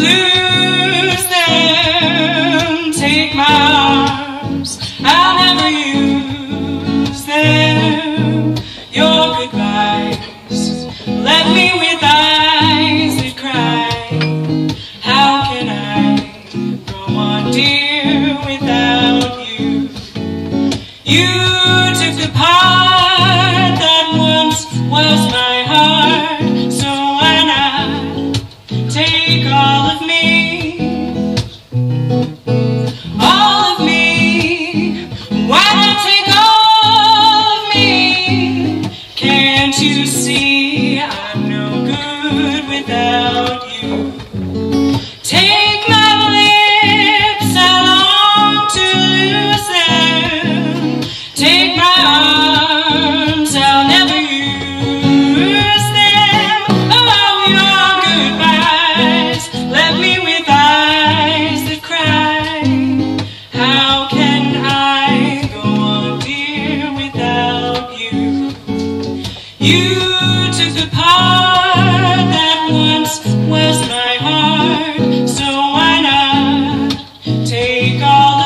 lose them. Take my arms, I'll never use them. Your goodbyes left me with eyes that cry. How can I go on, dear, without you? You. you see I'm no good without you. You took the part that once was my heart, so why not take all